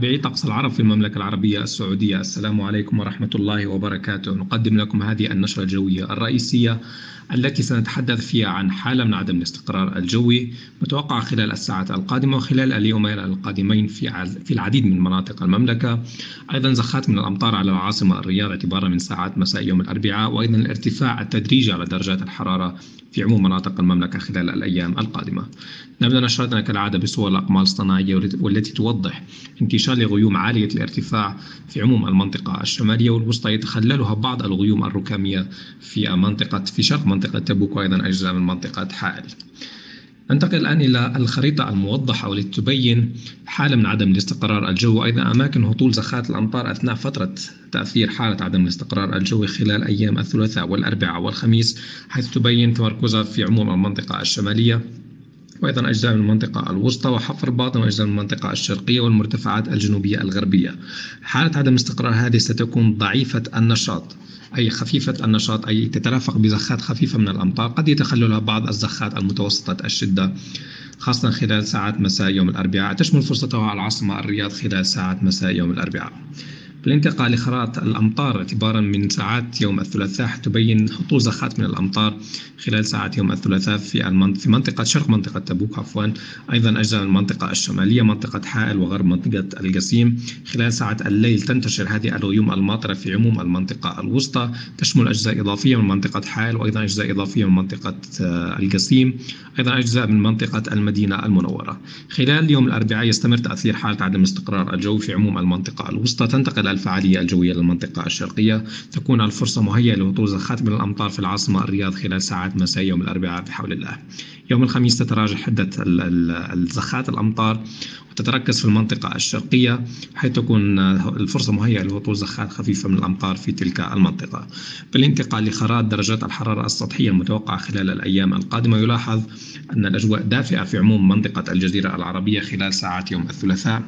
متابعي طقس العرب في المملكة العربية السعودية. السلام عليكم ورحمة الله وبركاته. نقدم لكم هذه النشرة الجوية الرئيسية التي سنتحدث فيها عن حالة من عدم الاستقرار الجوي متوقعة خلال الساعات القادمة وخلال اليومين القادمين في في العديد من مناطق المملكة. أيضا زخات من الأمطار على العاصمة الرياض اعتبارا من ساعات مساء يوم الأربعاء وأيضا الارتفاع التدريجي على درجات الحرارة في عموم مناطق المملكة خلال الأيام القادمة. نبدأ نشرتنا كالعادة بصور الأقمار الصناعية والتي توضح انتشار لغيوم عالية الارتفاع في عموم المنطقة الشمالية والوسطى يتخللها بعض الغيوم الركامية في منطقة في شرق منطقة تبوك وأيضا أجزاء من منطقة حائل. ننتقل الآن إلى الخريطة الموضحة والتي تبين حالة من عدم الاستقرار الجوي وأيضا أماكن هطول زخات الأمطار أثناء فترة تأثير حالة عدم الاستقرار الجوي خلال أيام الثلاثاء والأربعاء والخميس حيث تبين تمركزها في عموم المنطقة الشمالية. وأيضا أجزاء من المنطقة الوسطى وحفر باطن وأجزاء من المنطقة الشرقية والمرتفعات الجنوبية الغربية. حالة عدم الاستقرار هذه ستكون ضعيفة النشاط. أي خفيفة النشاط أي تترافق بزخات خفيفة من الأمطار قد يتخللها بعض الزخات المتوسطة الشدة خاصة خلال ساعات مساء يوم الأربعاء. تشمل فرصتها على العاصمة الرياض خلال ساعات مساء يوم الأربعاء. بالانتقال لخرائط الأمطار اعتبارا من ساعات يوم الثلاثاء تبين هطول زخات من الأمطار خلال ساعات يوم الثلاثاء في في منطقة شرق منطقة تبوك عفوا. أيضا أجزاء من المنطقة الشمالية منطقة حائل وغرب منطقة القسيم خلال ساعات الليل تنتشر هذه الغيوم الماطرة في عموم المنطقة الوسطى. تشمل أجزاء إضافية من منطقة حائل وأيضا أجزاء إضافية من منطقة آه، القسيم أيضا أجزاء من منطقة المدينة المنورة. خلال يوم الأربعاء يستمر تأثير حالة عدم استقرار الجو في عموم المنطقة الوسطى. تنتقل الفعالية الجوية للمنطقة الشرقية. تكون الفرصة مهيئة لهطول زخات من الأمطار في العاصمة الرياض خلال ساعات مساء يوم الأربعاء بحول الله. يوم الخميس تتراجع حدة الزخات الأمطار وتتركز في المنطقة الشرقية حيث تكون الفرصة مهيئة لهطول زخات خفيفة من الأمطار في تلك المنطقة. بالانتقال لخرائط درجات الحرارة السطحية المتوقعة خلال الأيام القادمة يلاحظ أن الأجواء دافئة في عموم منطقة الجزيرة العربية خلال ساعات يوم الثلاثاء.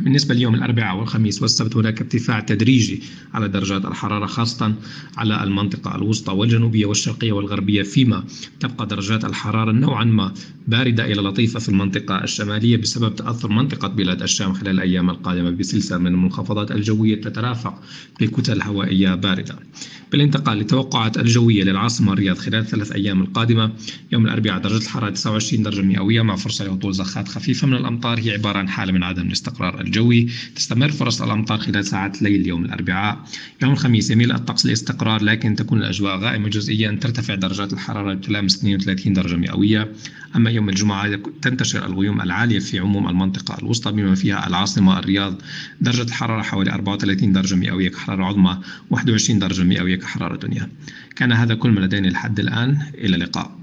بالنسبة ليوم الأربعاء والخميس والسبت هناك ارتفاع تدريجي على درجات الحرارة خاصة على المنطقة الوسطى والجنوبية والشرقية والغربية. فيما تبقى درجات الحرارة نوعا ما باردة إلى لطيفة في المنطقة الشمالية بسبب تأثر منطقة بلاد الشام خلال الأيام القادمة بسلسلة من المنخفضات الجوية تترافق بكتل هوائية باردة. بالانتقال للتوقعات الجوية للعاصمة الرياض خلال ثلاث أيام القادمة. يوم الأربعاء درجة الحرارة 29 درجة مئوية. مع فرصة لهطول زخات خفيفة من الأمطار هي عبارة عن حالة من عدم الاستقرار الجوي. تستمر فرص الأمطار خلال ساعات ليل يوم الأربعاء. يوم الخميس يميل الطقس للاستقرار لكن تكون الأجواء غائمة جزئيا ترتفع درجات الحرارة لتلامس 32 درجة مئوية. أما يوم الجمعة تنتشر الغيوم العالية في عموم المنطقة الوسطى بما فيها العاصمة الرياض. درجة الحرارة حوالي 34 درجة مئوية كحرارة عظمى 21 درجة مئوية دنيا كان هذا كل ما لدينا لحد الآن. إلى اللقاء.